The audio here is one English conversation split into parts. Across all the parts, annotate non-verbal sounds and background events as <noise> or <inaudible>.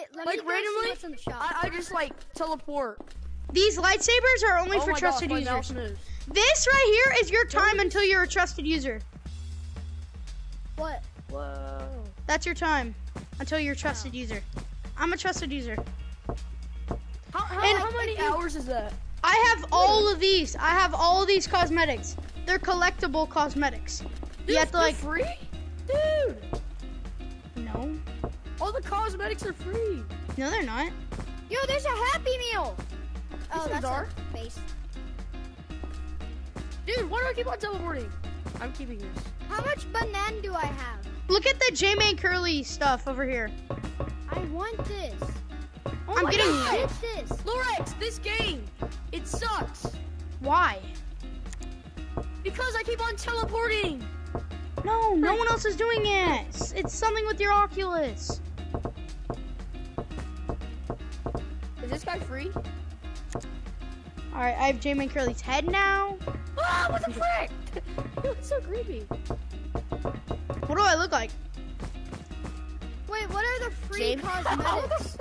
Wait, let me Like see randomly, what's in the shop. I, I just like teleport. These lightsabers are only oh for my trusted gosh, users. mouse. This right here is your time until you're a trusted user. what? Whoa. That's your time until you're a trusted user. I'm a trusted user. How, how, And- how many hours is that? I have all of these. I have all of these cosmetics. They're collectible cosmetics. Dude, you have to like free? Dude, no, all the cosmetics are free. no, they're not. Yo, there's a Happy Meal. Oh, that's a base. Dude, why do I keep on teleporting? I'm keeping this. How much banana do I have? Look at the J-Man Curly stuff over here. I want this. Oh I'm getting God. it. Get this. Lorex, this game, it sucks. Why? Because I keep on teleporting. No, no one else is doing it. It's something with your Oculus. Is this guy free? All right, I have J-Man Curly's head now. Ah, what the frick? <laughs> It's so creepy. What do I look like? Wait, what are the free James- cosmetics?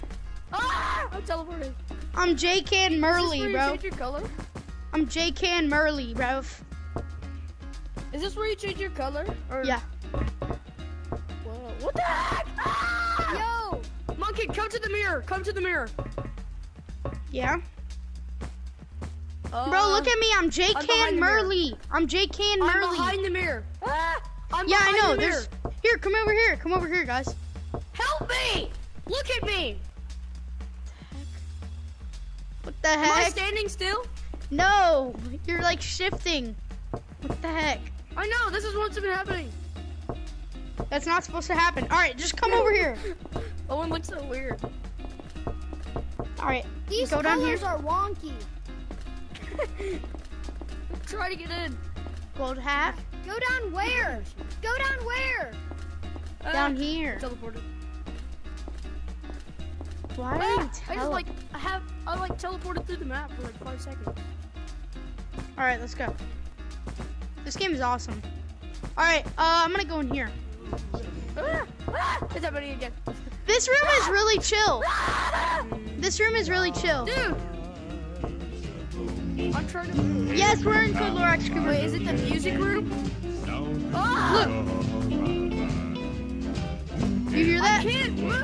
<laughs> ah, I'm teleporting. I'm J-Can Is this where Murley, you bro. change your color? I'm J-Can Murley, bro. Is this where you change your color? Or Yeah. Whoa, what the heck? Ah! Yo, Monkey, come to the mirror. Come to the mirror. Yeah. Uh, Bro, look at me. I'm J-Can behind. Murley. I'm J-Can I'm Murley. behind the mirror. Ah, I'm Yeah, I know. the. There's here. Come over here. Come over here, guys. Help me! Look at me. What the heck? Am I standing still? No, you're like shifting. What the heck? I know. This is what's been happening. That's not supposed to happen. All right, just come over here. <laughs> Owen looks so weird. All right, these Go down colors here. are wonky. <laughs> Try to get in. gold hat Go down where? Go down where? Ah, down here. Teleported. Why are Ah, you I just like I have I like teleported through the map for like five seconds. All right, let's go. This game is awesome. All right, uh, I'm gonna go in here. Ah, ah, it's happening again. This room is really chill. This room is really chill. Dude! I'm trying to move. Yes, we're in Code Lorax Cooper. Wait, is it the music room? Oh! Look! You hear I that? can't move!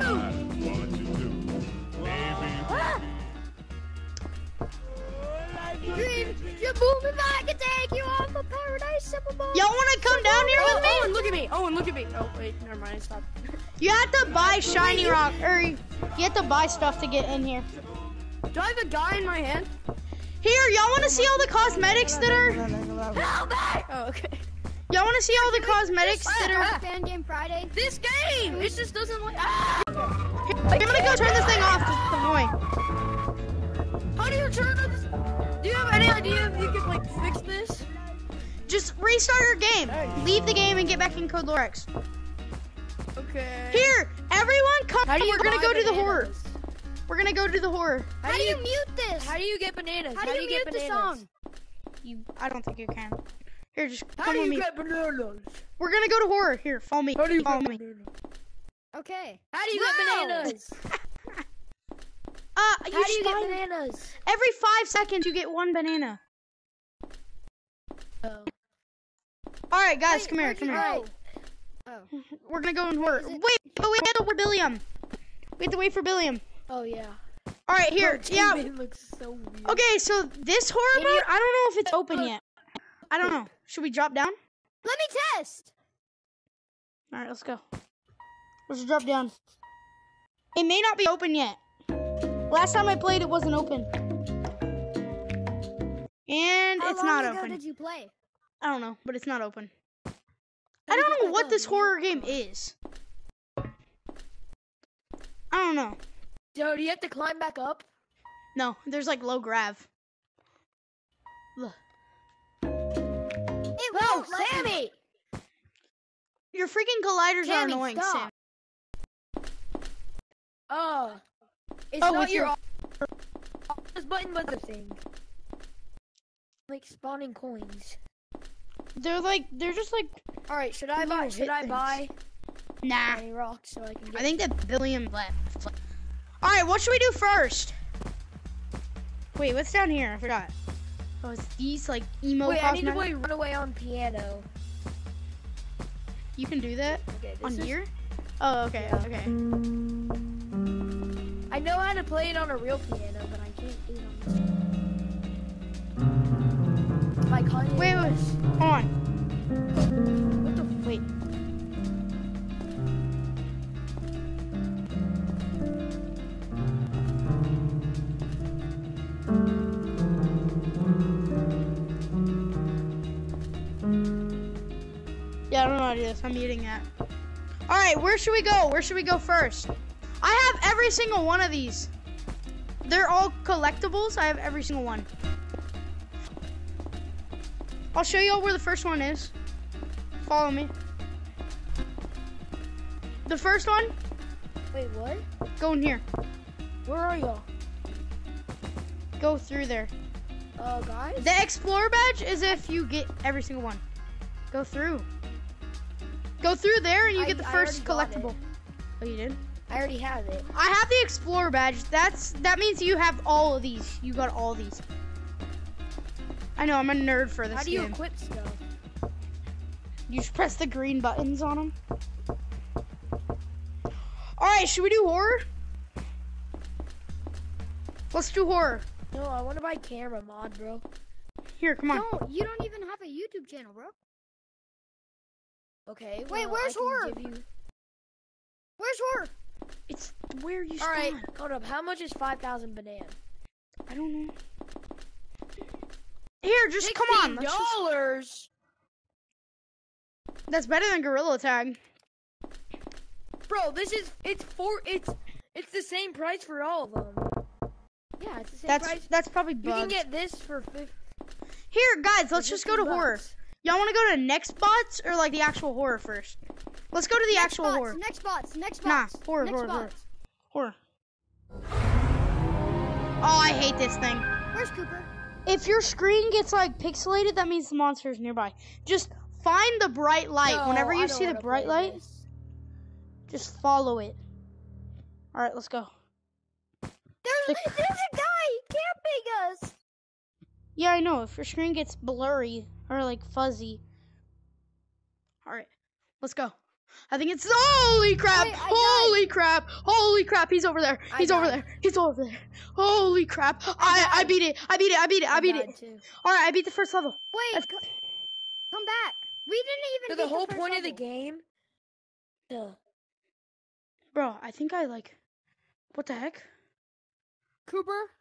Ah! You move if I can take you off of paradise, simple boy. Y'all wanna come down here Oh, with me? Owen, look at me! Owen, look at me! Oh, wait, never mind, stop. You have to buy shiny rock, or you have to buy stuff to get in here. Do I have a guy in my hand? Here, y'all want to see all the cosmetics that are? Help me! Oh, okay. Y'all want to see all the cosmetics that are? <laughs> Fan Game Friday. This game! It just doesn't like. Ah! I'm gonna go turn this thing off. 'cause It's annoying. How do you turn this? Do you have any idea if you could, like, fix this? Just restart your game. Leave the game and get back in Code Lorex. Okay. Here, everyone, come. How do you We're gonna buy go to the horror. We're gonna go to the horror. How, do you mute this? How do you get bananas? How do you mute get the song? You, I don't think you can. Here, just How come do with you get bananas? We're gonna go to horror. Here, follow me. How do you follow get me. bananas? Okay. How do you No! get bananas? <laughs> Uh, you How do you just get bananas? every five seconds you get one banana. Oh. All right, guys, Wait, come here, come here. go? Oh. We're gonna go in horror. Is it- Wait, but we have to wait for Billiam. We have to wait for Billiam. Oh yeah. All right, here. Bro, Yeah. TV looks so weird. Okay, so this horror Idiot. mode, I don't know if it's open yet. I don't know. Should we drop down? Let me test. All right, let's go. Let's drop down. It may not be open yet. Last time I played, it wasn't open. And How it's long not ago open. did you play? I don't know, but it's not open. I don't know what this horror game is. I don't know. Joe, do you have to climb back up? No, there's like low grav. Look. It won't. Sammy! Your freaking colliders are annoying, stop. Sam. Oh. It's Oh, not it's your. your- This button was the thing. Like spawning coins. They're like, they're just like, Alright, should I buy? Should hit I buy? Nah. any rocks so I can get I think that billion left. All right, what should we do first? Wait, what's down here? I forgot. Oh, it's these like emo Wait, I need to cosmetics. play Runaway on piano. You can do that Okay, this on is- here. Oh, okay, Yeah. okay. I know how to play it on a real piano, but My Kanye Wait, wait, hold on. What the Wait. Yeah, I don't know how to do this. I'm eating that. All right, where should we go? Where should we go first? I have every single one of these. They're all collectibles. I have every single one. I'll show you all where the first one is. Follow me. The first one, Wait, what? go in here. Where are y'all? Go through there. Uh, guys? The Explorer badge is if you get every single one. Go through. Go through there and you I- get the I first collectible. Oh, you did? I already have it. I have the Explorer badge. That's that means you have all of these. You got all these. I know I'm a nerd for this How do you game. equip stuff? You just press the green buttons on them. All right, should we do horror? Let's do horror. No, I want to buy camera mod, bro. Here, come on. No, you don't even have a YouTube channel, bro. Okay. Wait, well, where's horror? you- Where's horror? It's where you All spawn. right, hold up. How much is five thousand bananas? I don't know. Here, just come on. just- dollars. That's better than Gorilla Tag. Bro, this is it's four. It's it's the same price for all of them. Yeah, it's the same That's price. that's probably You can get this for fif- Here, guys, let's just go to 15 horror. Y'all want to go to next bots or like the actual horror first? Let's go to the next actual bots, horror. Next bots. Next Nah, bots. horror, next horror, horror. bots. Horror. Oh, I hate this thing. Where's Cooper? If your screen gets like pixelated, that means the monster is nearby. Just find the bright light. No, Whenever you see the bright light, this. just follow it. All right, let's go. There's, The- there's a guy camping us. Yeah, I know. If your screen gets blurry or like fuzzy. All right, let's go. I think it's holy crap! Wait, I holy crap! Holy crap! He's over there. I He's over died. there. He's over there. Holy crap! I I, died. beat it. I beat it. I beat it. I beat it. Too. All right, I beat the first level. Wait, That's- co- come back. We didn't even. So the whole first point of the game. Duh. Bro, I think I like. What the heck? Cooper.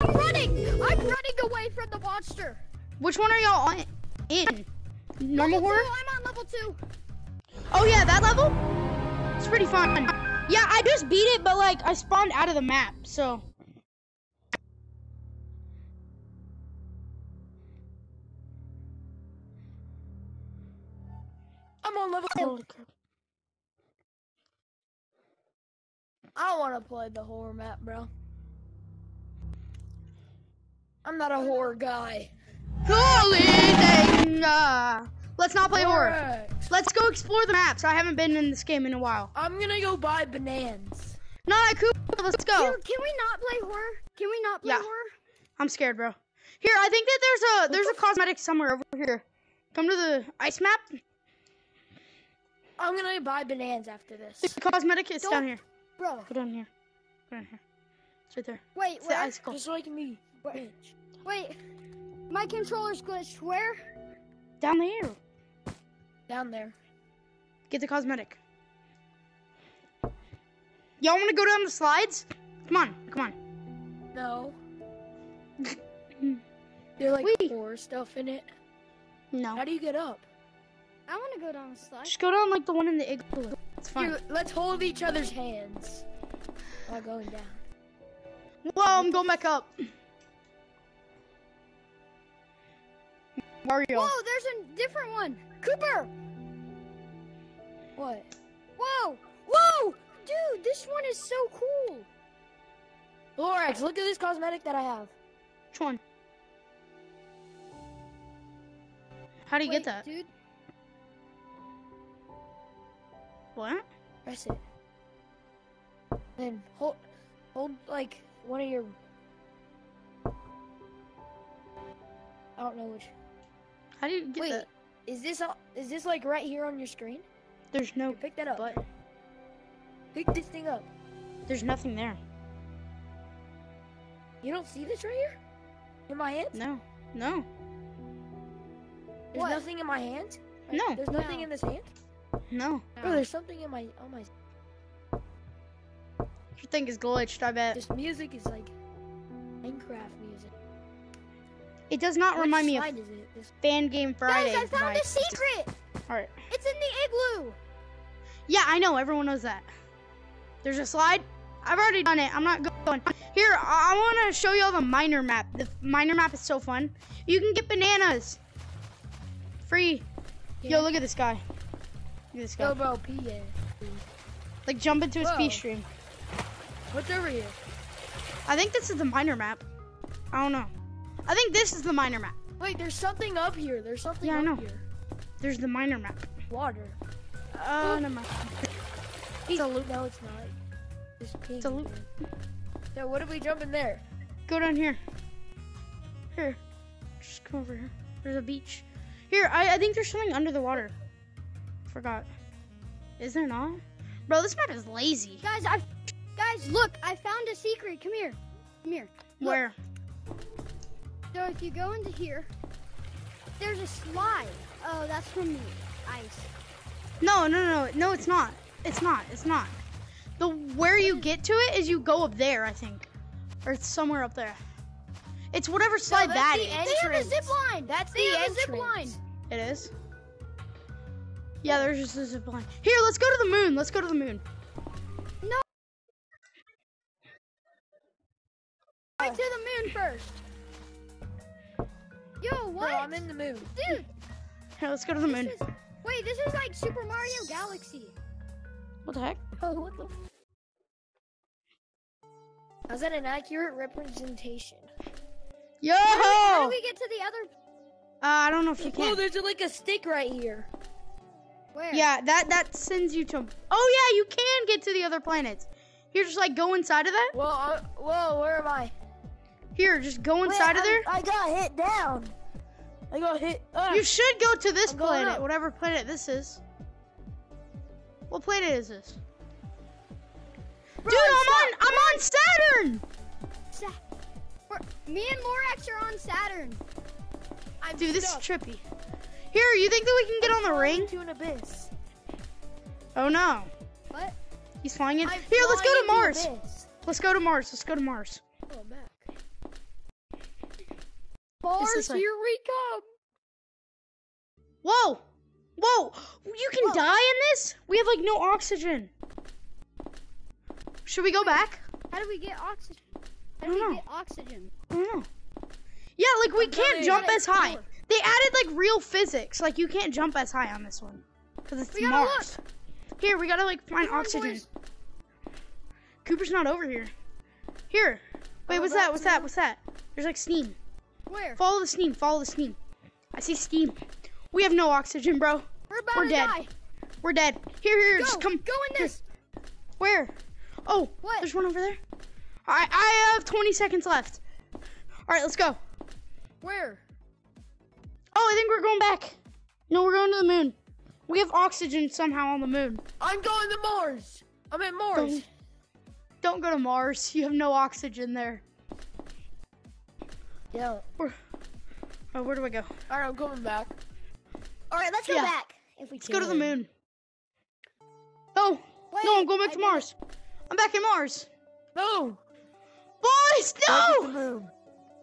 I'm running. I'm running away from the monster. Which one are y'all on? In normal level horror? Two, I'm on level two. Oh yeah, that level. It's pretty fun. Yeah, I just beat it, but like I spawned out of the map, so. I'm on level two. Holy crap. I don't want to play the horror map, bro. I'm not a horror guy. Holy thing! Uh, let's not play horror. Alright. Let's go explore the maps. I haven't been in this game in a while. I'm gonna go buy bananas. No, I could. Let's go. Can, can we not play horror? Can we not play Yeah. horror? I'm scared, bro. Here, I think that there's a there's a cosmetic somewhere over here. Come to the ice map. I'm gonna buy bananas after this. The cosmetic is down Don't- here. Bro, Go down here. Go down here. It's right there. wait, It's the where? icicle. Just like me. Wait. Wait, my controller's glitched. Where? Down there. Down there. Get the cosmetic. Y'all want to go down the slides? Come on, come on. No. <laughs> They're like Wait. horror stuff in it. No. How do you get up? I want to go down the slide. Just go down like the one in the igloo. It's fine. Here, let's hold each other's hands while going down. Whoa, I'm going back up. Mario. Whoa, there's a different one. Cooper. What? Whoa, whoa, dude, this one is so cool. Lorax, look at this cosmetic that I have. Which one? How do you Wait, get that? dude? What? Press it. Then hold, hold like one of your. I don't know which. How do you get Wait, that? is this all, is this like right here on your screen? There's no Here, pick that up. button. Pick this thing up. There's nothing there. You don't see this right here? In my hand? No. No. There's What? nothing in my hand? No. There's nothing No. in this hand? No. Bro, there's something in my oh my Your thing is glitched, I bet. this music is like Minecraft music. It does not Which remind me of slide is it? This Fan Game Friday. Guys, I found a secret. Alright. It's in the igloo. Yeah, I know. Everyone knows that. There's a slide. I've already done it. I'm not going. Here, I, I want to show you all the miner map. The miner map is so fun. You can get bananas. Free. Yeah. Yo, look at this guy. Look at this guy. Go bro, P yeah. Like jump into his Whoa. speed stream. What's over here? I think this is the miner map. I don't know. I think this is the miner map. Wait, there's something up here. There's something Yeah, I up know. here. There's the miner map. Water. Oh, Uh, never mind. It's a loop. No, it's not. Pink. It's a loop. So what if we jump in there? Go down here. Here. Just come over here. There's a beach. Here, I, I think there's something under the water. Forgot. Is there not? Bro, this map is lazy. Guys, I guys look. I found a secret. Come here. Come here. Look. Where? So if you go into here, there's a slide. Oh, that's from the ice. No, no, no, no, no. It's not. It's not. It's not. The where you get to it is you go up there. I think, or it's somewhere up there. It's whatever slide that's that the is. end. They have a Entrance. zip line. That's They the have a zip entrance. line. It is. Yeah, there's just a zip line. Here, let's go to the moon. Let's go to the moon. No. Right to the moon first. Yo, what? Bro, I'm in the moon. Dude, Here, let's go to the this moon. is, wait, this is like Super Mario Galaxy. What the heck? Oh, what the? Is that an accurate representation? Yo! How do, we, how do Uh, we get to the other? I don't know if you Oh, can. there's like a stick right here. Where? Yeah, that that sends you to. Oh yeah, you can get to the other planets. Here, just like go inside of that. Well, uh, whoa, where am I? Here, just go inside of there. I, I got hit down. I got hit. You should go to this I'm planet, whatever planet this is. What planet is this? Bro, Dude, I'm on I'm on Saturn. Sa- me and Morax are on Saturn. I'm Dude, this is trippy. Here, you think that we can get on the ring? Into an abyss. Oh no, What? he's flying in. I'm Here, let's go to Mars. Let's go to Mars. Let's go to Mars. Oh, I'm back. Mars, is like- Here we come. Whoa, whoa! You can Whoa. die in this? We have like no oxygen. Should we go back? How do we get oxygen? How I do don't we know. get oxygen? I don't know. Yeah, like we I'm can't jump get as high. four. They added like real physics. Like you can't jump as high on this one because it's We gotta Mars. Here, we gotta like find Come oxygen. boys. Cooper's not over here. Here. Wait, Oh, what's that? What's that? What's that? There's like steam. Where? Follow the steam. Follow the steam. I see steam. We have no oxygen, bro. We're about We're to dead. die. We're dead. Here, here, Go, just come. go in here. this. Where? Oh, What? there's one over there. I I have 20 seconds left. All right, let's go. Where? Oh, I think we're going back. No, we're going to the moon. We have oxygen somehow on the moon. I'm going to Mars. I'm at Mars. Don't, don't go to Mars. You have no oxygen there. Yeah. Where, oh, where do I go? All right, I'm coming back. All right, let's go Yeah. back. If we Let's go to the moon. Oh, Wait, no, I'm going I back to did it. Mars. I'm back in Mars. No. Boys, Back at the no! moon.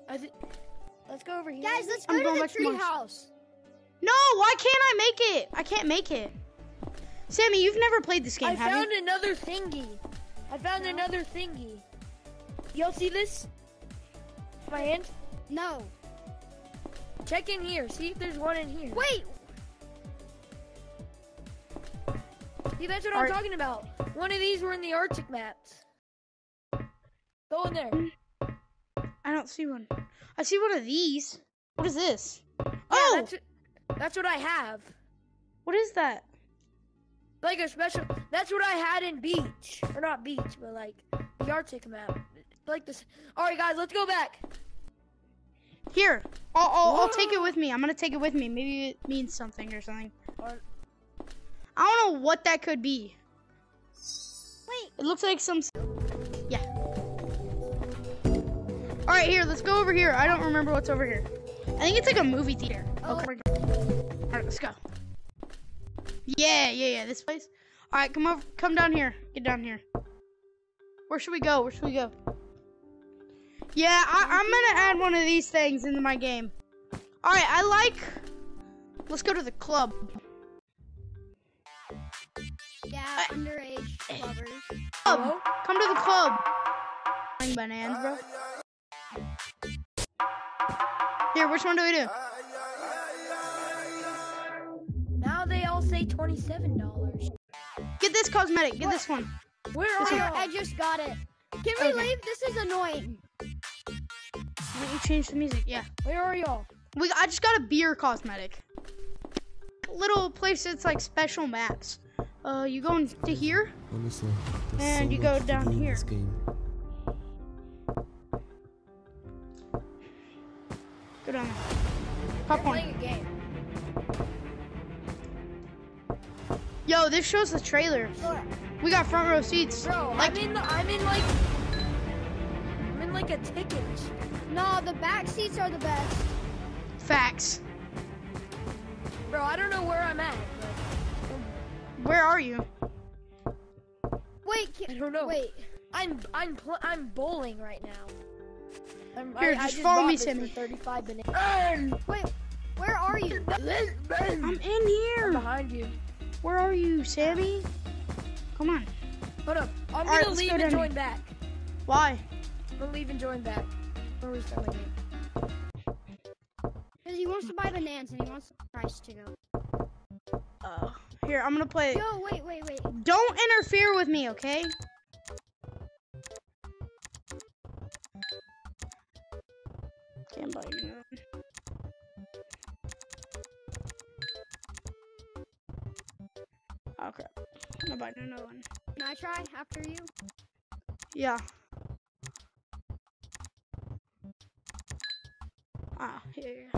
I thi- Let's go over here. Guys, let's go I'm to going the back to tree Mars. house. No, why can't I make it? I can't make it. Sammy, you've never played this game, I have found you? another thingy. I found another thingy. Y'all see this? My hand? No. Check in here. See if there's one in here. Wait. See, that's what. I'm talking about. One of these were in the Arctic maps. Go in there. I don't see one. I see one of these. What is this? Yeah, oh, that's, that's what I have. what is that? like a special. That's what I had in beach, or not beach, but like the Arctic map. Like this. All right, guys, let's go back. Here, I'll, I'll, I'll take it with me. I'm gonna take it with me. Maybe it means something or something. I don't know what that could be. Wait, It looks like some. Yeah. All right, here. Let's go over here. I don't remember what's over here. I think it's like a movie theater. Oh. Okay. All right, let's go. Yeah, yeah, yeah. This place. All right, come over. Come down here. Get down here. Where should we go? Where should we go? Yeah, I, I'm gonna add one of these things into my game. All right, I like. Let's go to the club. yeah, underage lovers. Club. Come to the club. Bananas, bro. Here, which one do we do? Now they all say twenty-seven dollars. Get this cosmetic. Get this one. Where This are y'all? I just got it. Can we Okay. leave? This is annoying. Let me change the music. Yeah. Where are y'all? We. I just got a beer cosmetic. Little place that's like special maps. Uh, you go into here. Honestly, And so you go down here. This game. Go down there. They're playing a game. Yo, this shows the trailer. Bro, We got front row seats. bro like I'm in. The, I'm in like. I'm in like a ticket. No, the back seats are the best. facts. Bro, I don't know where I'm at. Where are you? Wait, I don't know. wait. I'm I'm pl- I'm bowling right now. I'm, Here, I, I just just follow me, this Timmy. For Thirty-five bananas. Wait, where are you? I'm in I'm here. behind you. Where are you, Sammy? Come on. Hold up. I'm All gonna right, leave go and down join here. back. Why? I'm gonna leave and join back. Restart my game. Because he wants to buy bananas and he wants the price to go. Uh, here, I'm gonna play. Yo, wait, wait, wait. Don't interfere with me, okay? Can't buy you none. Oh. I'm gonna buy another one. Can I try after you? Yeah. Ah, here.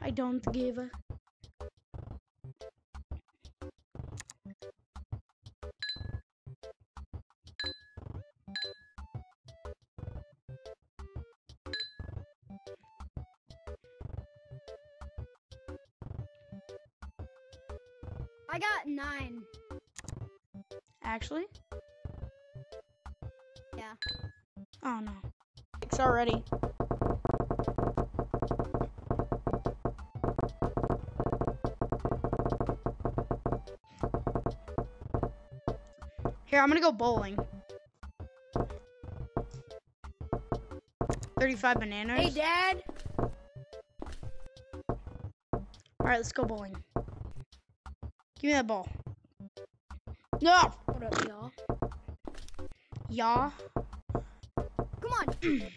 I don't give a. I got nine. Actually? Yeah. Oh no. It's already. Here, I'm gonna go bowling. 35 bananas. Hey, Dad. Alright, let's go bowling. Give me that ball. No! What up, y'all? Yeah. Come on. <clears throat>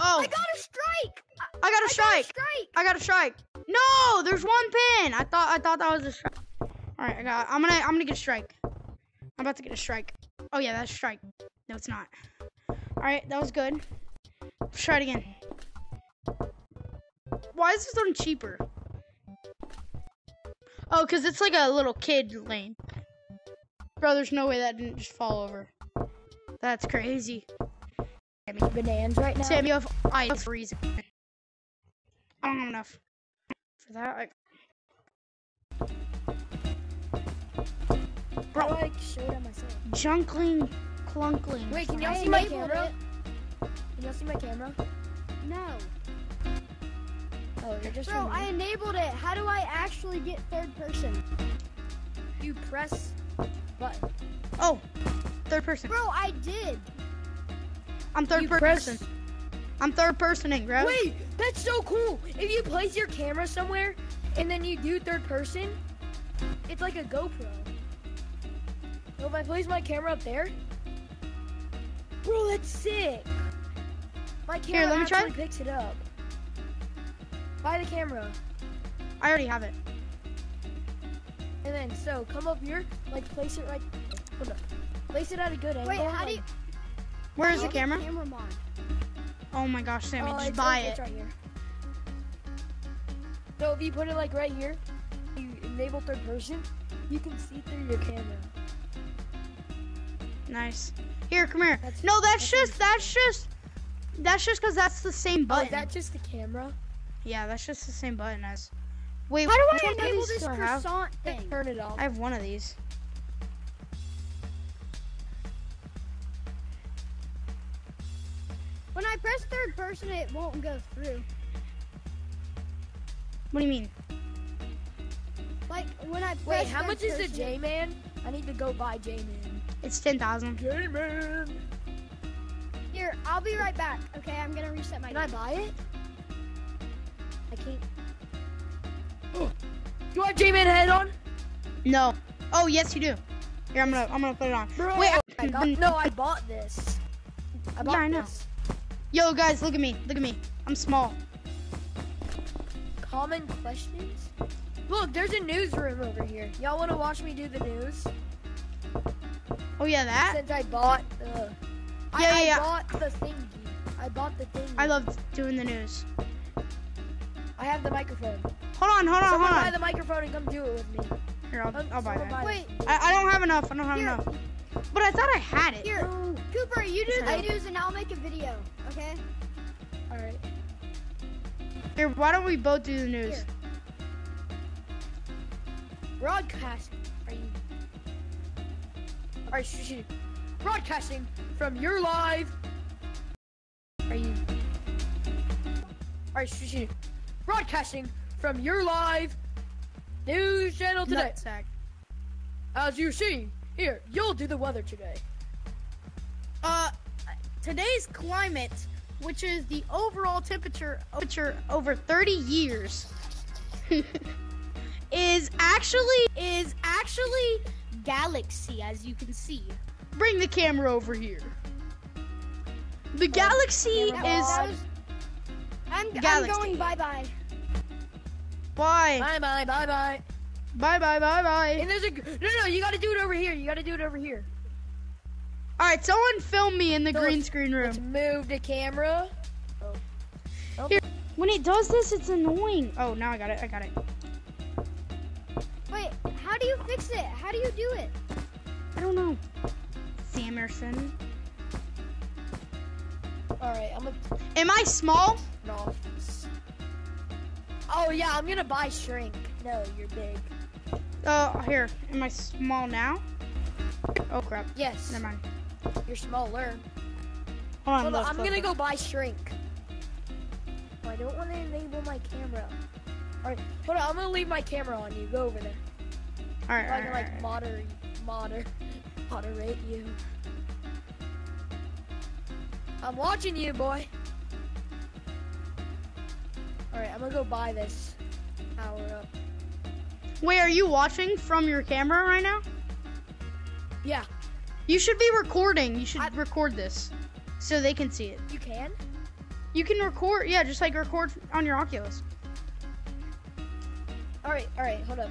Oh! I got a strike. I, I got a I got a strike! strike. I got a strike. No, there's one pin. I thought I thought that was a strike. All right, I got. I'm gonna I'm gonna get a strike. About to get a strike. Oh yeah, that's strike. No, it's not. All right, that was good. Let's try it again. Why is this one cheaper? Oh, cause it's like a little kid lane. Bro, there's no way that didn't just fall over. That's crazy. Bananas right now. Sam, you have ice freezing. I don't have enough for that. Bro, do I show it myself? junkling, clunkling. Wait, can y'all see my camera? it. Can y'all see my camera? No. Oh, you're just Bro, I enabled it. How do I actually get third person? you press button. Oh, third person. Bro, I did. I'm third you per- press. person. I'm third personing, bro. Wait, that's so cool. If you place your camera somewhere and then you do third person, it's like a GoPro. So if I place my camera up there, bro, that's sick. My camera let me try. actually picks it up. Buy the camera. I already have it. And then so come up here, like place it right. Hold up. Place it at a good angle. Wait, how do you? Where's the camera? get Camera mod. Oh my gosh, Sammy, Oh, just it's buy it. It's right here. So if you put it like right here, you enable third person, you can see through your camera. Nice. Here, come here. That's- no, that's, that's just that's just that's just because that's the same Oh, button. is that just the camera? yeah, that's just the same button as. Wait, How do I enable this I have? croissant thing? Turn it off. I have one of these. When I press third person, it won't go through. What do you mean? Like when I press Wait, how much is the J Man? I need to go buy J Man. It's ten thousand. J Here, I'll be right back. Okay, I'm gonna reset my. Can I buy it? I can't. Oh. Do I have J Man head on? No. Oh yes, you do. Here, I'm gonna I'm gonna put it on. Bro, Wait, oh I got, no, I bought this. I bought Yeah, I know. this. Yo, guys, look at me. Look at me. I'm small. Common questions? Look, there's a newsroom over here. Y'all want to watch me do the news? Oh yeah, that. Since I bought the. I, Yeah, yeah, I yeah. bought the thingy. I bought the thingy. I love doing the news. I have the microphone. Hold on, hold on, Someone hold buy the microphone and come do it with me. Here, I'll, Um, I'll buy that. Wait, I, I don't have enough. I don't have Here. enough. But I thought I had it. here, Cooper, you do the news and I'll make a video. Okay? All right. Here, why don't we both do the news? Here. Broadcasting. Are you? All right, shoot, shoot. Broadcasting from your live. Are you? Shoot, shoot. Broadcasting from your live news channel today. Nutsack. As you see here, you'll do the weather today. Uh, today's climate, which is the overall temperature, temperature over 30 years, <laughs> is actually is actually galaxy, as you can see. Bring the camera over here. The oh, galaxy camera That is was- I'm, I'm going bye bye. bye Bye bye bye bye. bye bye bye bye. And there's a no no. You got to do it over here. You got to do it over here. All right, someone film me in the So green let's- screen Let's room. move the camera. Oh. Oh. Here, when it does this, it's annoying. Oh, now I got it. I got it. Wait, how do you fix it? How do you do it? I don't know. Samerson. All right, I'm gonna Am I small? no. Oh yeah, I'm gonna buy shrink. No, you're big. Uh, here. Am I small now? Oh crap. Yes, Never mind. you're smaller. Hold on. Hold on, I'm look, gonna look. go buy shrink. Oh, I don't want to enable my camera. All right, hold on. I'm gonna leave my camera on you. Go over there. All right, all I can like moderate, moder, moderate you. I'm watching you, boy. All right, I'm gonna go buy this power up. Wait, are you watching from your camera right now? Yeah, You should be recording. You should I- record this so they can see it. you can. You can record, yeah, just like record on your Oculus. All right, all right, hold up.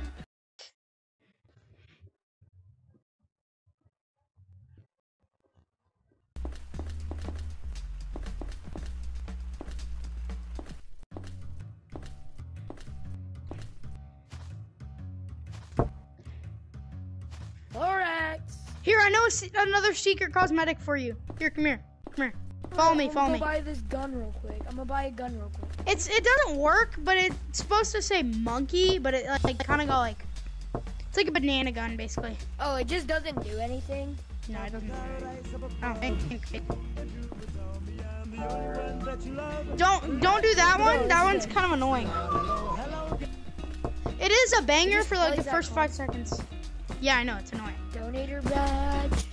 I know another secret cosmetic for you. Here, come here. Come here. Follow me, I'm follow gonna me. buy this gun real quick. I'm gonna buy a gun real quick. It's it doesn't work, but it's supposed to say monkey, but it like kind of go like it's like a banana gun basically. Oh, it just doesn't do anything. No, it doesn't. I don't think. Oh, don't don't do that one. That one's kind of annoying. It is a banger for like the first five seconds. Yeah, I know it's annoying. Donator badge.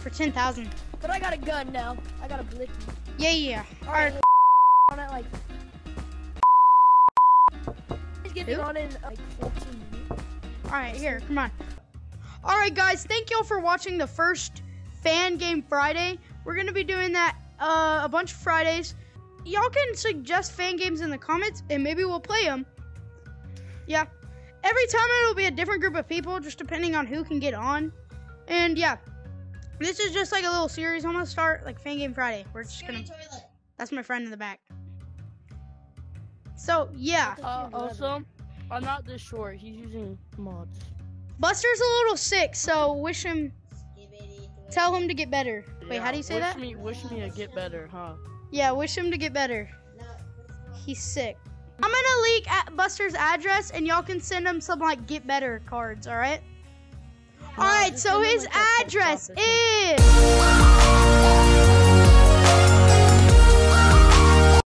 For ten thousand. But I got a gun now. I got a blicky. Yeah, yeah. All Alright, right. on it like. He's getting Who? on in like 14 minutes. All right, here, come on. All right, guys, thank y'all for watching the first Fan Game Friday. We're gonna be doing that uh, a bunch of Fridays. Y'all can suggest fan games in the comments, and maybe we'll play them. Yeah, every time it'll be a different group of people, just depending on who can get on. And yeah, this is just like a little series. I'm gonna start like Fan Game Friday. We're just gonna. That's my friend in the back. So yeah, Uh, also, I'm not this short. He's using mods. Buster's a little sick, so wish him. Tell him to get better. Wait, how do you say wish that? Me, wish me to get better, huh? Yeah, wish him to get better. He's sick. I'm gonna leak at Buster's address, and y'all can send him some like get better cards. All right. All right. So his address is.